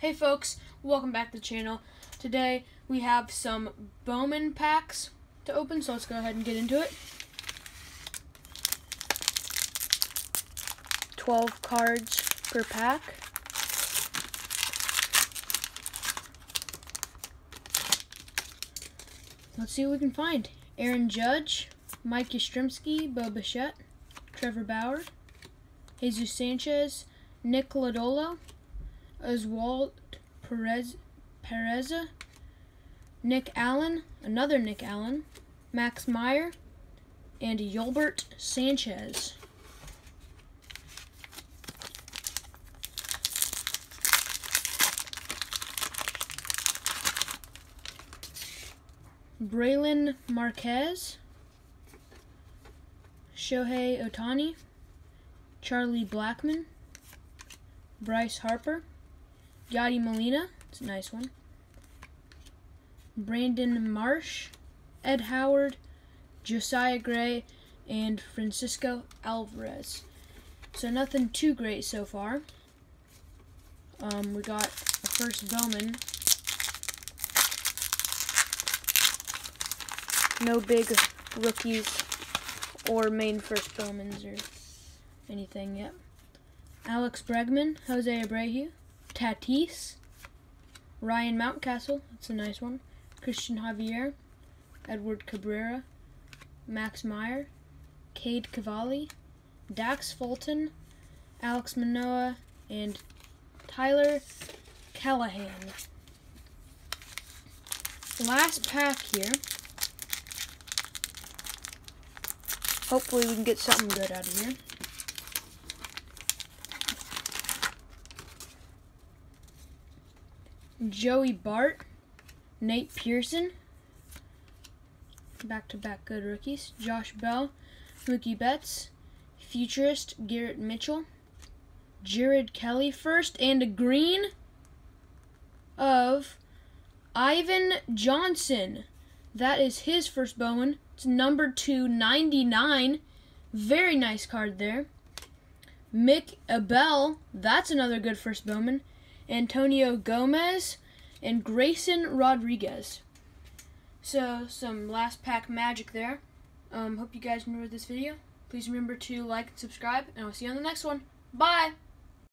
Hey folks, welcome back to the channel. Today we have some Bowman packs to open, so let's go ahead and get into it. 12 cards per pack. Let's see what we can find. Aaron Judge, Mike Yastrzemski, Bo Bichette, Trevor Bauer, Jesus Sanchez, Nick Lodolo, Oswald Perez, Peraza, Nick Allen, another Nick Allen, Max Meyer, and Yolbert Sanchez. Brailyn Marquez, Shohei Ohtani, Charlie Blackmon, Bryce Harper, Yadi Molina, it's a nice one, Brandon Marsh, Ed Howard, Josiah Gray, and Francisco Alvarez. So nothing too great so far. Um, we got a first Bowman. No big rookies or main first Bowmans or anything yet. Alex Bregman, Jose Abreu, Tatis, Ryan Mountcastle, that's a nice one, Cristian Javier, Edward Cabrera, Max Meyer, Cade Cavalli, Dax Fulton, Alex Manoah, and Tyler Callahan. Last pack here. Hopefully we can get something good out of here. Joey Bart, Nate Pearson, back-to-back -back good rookies, Josh Bell, Mookie Betts, Futurist Garrett Mitchell, Jared Kelley first, and a green of Ivan Johnson. That is his first Bowman. It's number 299. Very nice card there. Mick Abel. That's another good first Bowman. Antonio Gomez, and Grayson Rodriguez. So, some last pack magic there. Um, hope you guys enjoyed this video. Please remember to like and subscribe, and I'll see you on the next one. Bye!